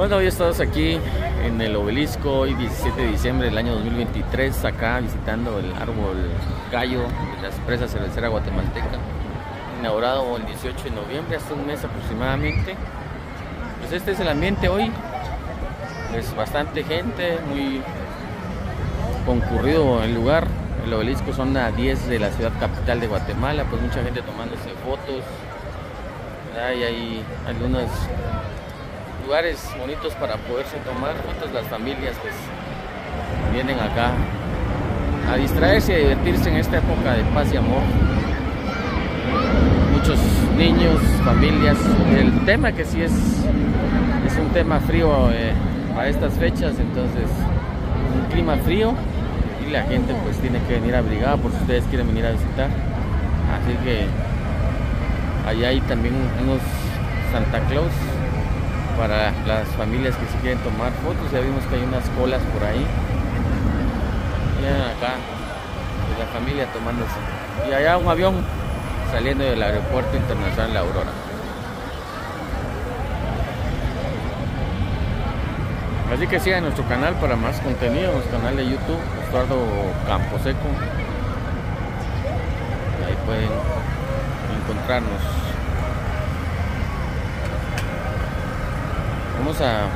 Bueno, hoy estamos aquí en el obelisco, hoy 17 de diciembre del año 2023, acá visitando el árbol gallo de las presas cervecera guatemalteca, inaugurado el 18 de noviembre, hace un mes aproximadamente. Pues este es el ambiente hoy, es bastante gente, muy concurrido el lugar. El obelisco son a 10 de la ciudad capital de Guatemala, pues mucha gente tomándose fotos. Hay, hay algunos lugares bonitos para poderse tomar fotos. Las familias pues vienen acá a distraerse y a divertirse en esta época de paz y amor. Muchos niños, familias. El tema que sí es, es un tema frío eh, a estas fechas, entonces un clima frío y la gente pues tiene que venir abrigada por si ustedes quieren venir a visitar. Así que allá hay también unos Santa Claus para las familias que se quieren tomar fotos. Ya vimos que hay unas colas por ahí. Miren acá, la familia tomándose. Y allá un avión saliendo del aeropuerto internacional La Aurora. Así que sigan nuestro canal para más contenido, nuestro canal de YouTube, Estuardo Camposeco. Ahí pueden encontrarnos. Vamos a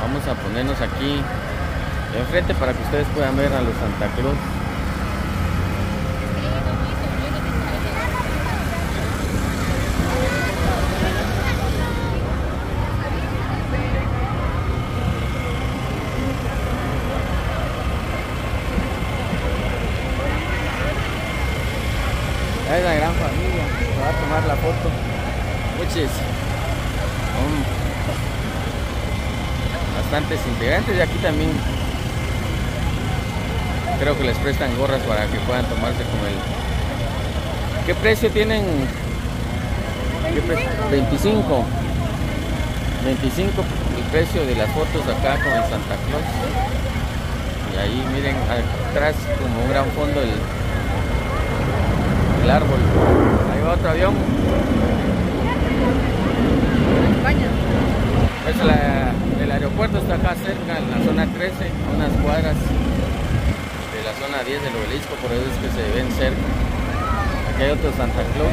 vamos a ponernos aquí enfrente para que ustedes puedan ver a los Santa Cruz. Es la gran familia, se va a tomar la foto. Muchis. Son bastantes integrantes y aquí también creo que les prestan gorras para que puedan tomarse con el. ¿Qué precio tienen? ¿Qué precio? 25. 25 el precio de las fotos acá con el Santa Claus. Y ahí miren atrás como un gran fondo el, el árbol. Ahí va otro avión. Pues la, el aeropuerto está acá cerca, en la zona 13, a unas cuadras de la zona 10 del obelisco, por eso es que se ven cerca. Aquí hay otro Santa Claus.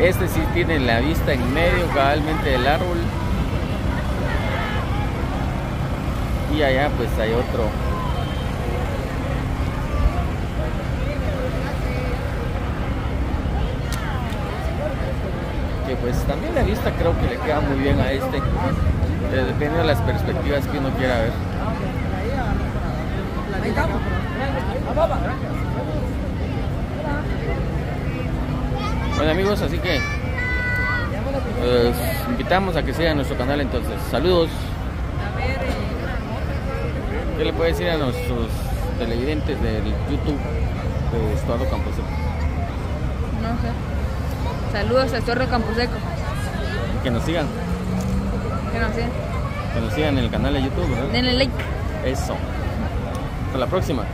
Este sí tiene la vista en medio cabalmente del árbol. Y allá pues hay otro. Pues también la vista creo que le queda muy bien a este. eh, Depende de las perspectivas que uno quiera ver. Bueno amigos, así que los invitamos a que sigan nuestro canal entonces. Saludos. ¿Qué le puede decir a nuestros televidentes del YouTube de Estuardo Camposeco? No sé. Saludos a Estorro Camposeco. Que nos sigan, Que no sé. que nos sigan en el canal de YouTube, ¿verdad? Denle like. Eso. Hasta la próxima.